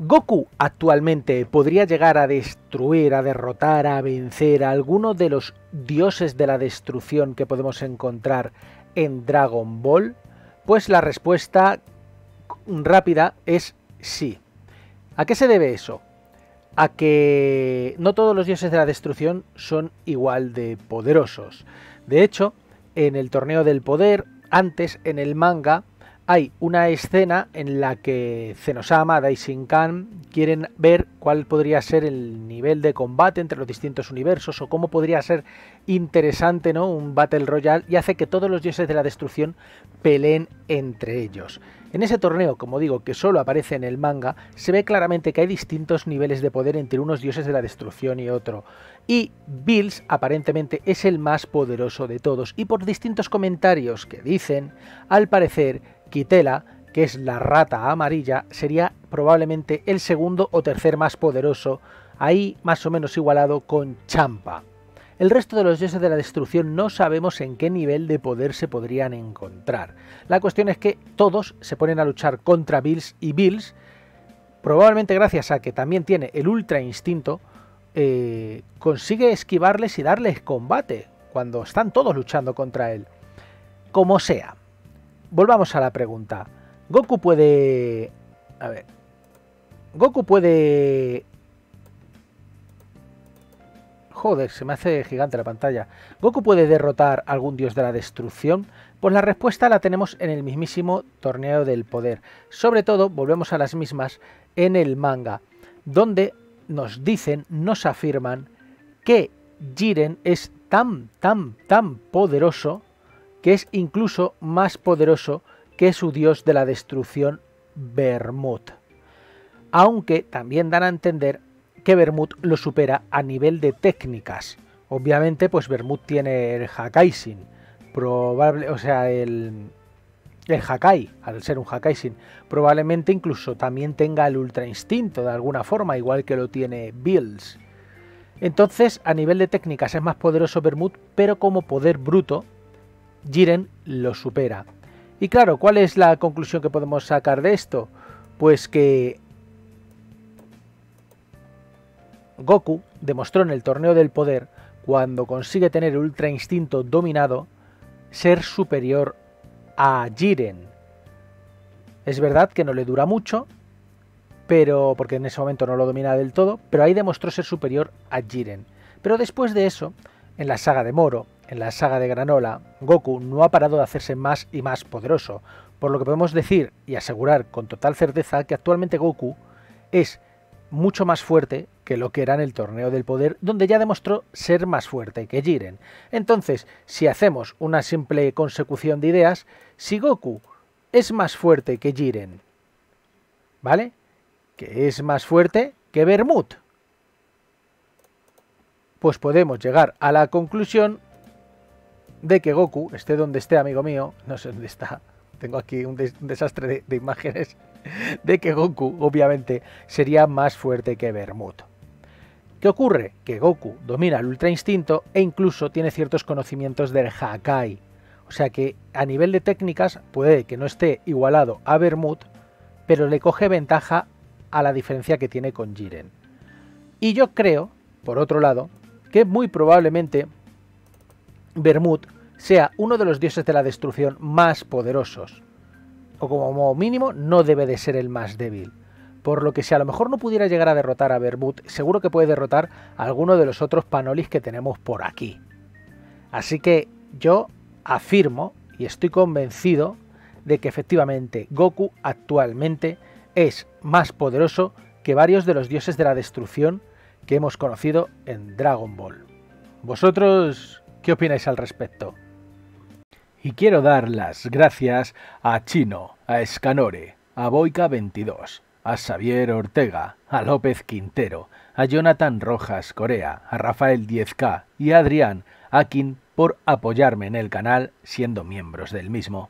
Goku actualmente podría llegar a destruir, a derrotar, a vencer a alguno de los dioses de la destrucción que podemos encontrar en Dragon Ball? Pues la respuesta rápida es sí. ¿A qué se debe eso? A que no todos los dioses de la destrucción son igual de poderosos. De hecho, en el torneo del poder, antes en el manga, hay una escena en la que Zenosama, Daishinkan quieren ver cuál podría ser el nivel de combate entre los distintos universos o cómo podría ser interesante ¿no? un Battle Royale y hace que todos los dioses de la destrucción peleen entre ellos. En ese torneo, como digo, que solo aparece en el manga, se ve claramente que hay distintos niveles de poder entre unos dioses de la destrucción y otro. Y Bills aparentemente es el más poderoso de todos y por distintos comentarios que dicen, al parecer Kitela, que es la rata amarilla, sería probablemente el segundo o tercer más poderoso, ahí más o menos igualado con Champa. El resto de los dioses de la destrucción no sabemos en qué nivel de poder se podrían encontrar. La cuestión es que todos se ponen a luchar contra Bills y Bills, probablemente gracias a que también tiene el ultra instinto, eh, consigue esquivarles y darles combate cuando están todos luchando contra él. Como sea, volvamos a la pregunta. Goku puede... A ver. Goku puede... Joder, se me hace gigante la pantalla. ¿Goku puede derrotar a algún dios de la destrucción? Pues la respuesta la tenemos en el mismísimo torneo del poder. Sobre todo, volvemos a las mismas en el manga, donde nos dicen, nos afirman que Jiren es tan, tan, tan poderoso que es incluso más poderoso que su dios de la destrucción, Bermut. Aunque también dan a entender que Bermut lo supera a nivel de técnicas. Obviamente, pues Bermut tiene el Hakaisin, probable, o sea, el, el Hakai, al ser un Hakaisin, probablemente incluso también tenga el Ultra Instinto de alguna forma, igual que lo tiene Bills. Entonces, a nivel de técnicas es más poderoso Bermut, pero como poder bruto, Jiren lo supera. Y claro, ¿cuál es la conclusión que podemos sacar de esto? Pues que Goku demostró en el torneo del poder, cuando consigue tener Ultra Instinto dominado, ser superior a Jiren. Es verdad que no le dura mucho, pero porque en ese momento no lo domina del todo, pero ahí demostró ser superior a Jiren. Pero después de eso, en la saga de Moro, en la saga de Granola, Goku no ha parado de hacerse más y más poderoso, por lo que podemos decir y asegurar con total certeza que actualmente Goku es mucho más fuerte que lo que era en el torneo del poder, donde ya demostró ser más fuerte que Jiren. Entonces, si hacemos una simple consecución de ideas, si Goku es más fuerte que Jiren, ¿vale? Que es más fuerte que Bermut, pues podemos llegar a la conclusión de que Goku, esté donde esté, amigo mío, no sé dónde está, tengo aquí un, desastre de, imágenes, de que Goku, obviamente, sería más fuerte que Bermut. ¿Qué ocurre? Que Goku domina el Ultra Instinto e incluso tiene ciertos conocimientos del Hakai. O sea que a nivel de técnicas puede que no esté igualado a Bermut, pero le coge ventaja a la diferencia que tiene con Jiren. Y yo creo, por otro lado, que muy probablemente Bermud sea uno de los dioses de la destrucción más poderosos, o como mínimo no debe de ser el más débil. Por lo que si a lo mejor no pudiera llegar a derrotar a Bermud, seguro que puede derrotar a alguno de los otros panolis que tenemos por aquí. Así que yo afirmo y estoy convencido de que efectivamente Goku actualmente es más poderoso que varios de los dioses de la destrucción que hemos conocido en Dragon Ball. ¿Vosotros ¿Qué opináis al respecto? Y quiero dar las gracias a Chino, a Escanore, a Boica22, a Xavier Ortega, a López Quintero, a Jonathan Rojas Corea, a Rafael 10K y a Adrián Akin por apoyarme en el canal siendo miembros del mismo.